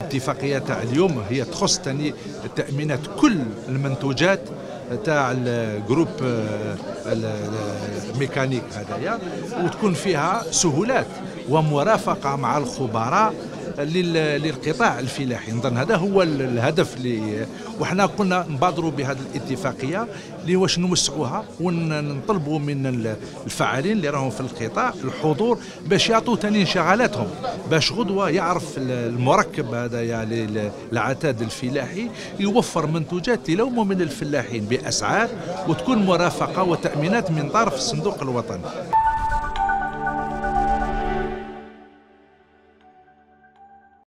الاتفاقية تاع اليوم هي تخص تاني تأمينات كل المنتوجات تاع الجروب آه، الميكانيك آه، هذايا وتكون فيها سهولات ومرافقة مع الخبراء للقطاع الفلاحي. نظن هذا هو الهدف اللي وحنا قلنا نبادروا بهذه الاتفاقية اللي واش نوسعوها ونطلبوا من الفعالين اللي راهم في القطاع الحضور باش يعطوا ثاني انشغالاتهم باش غدوة يعرف المركب هذا للعتاد الفلاحي يوفر منتوجات للوم من الفلاحين بأسعار وتكون مرافقة وتأمينات من طرف الصندوق الوطني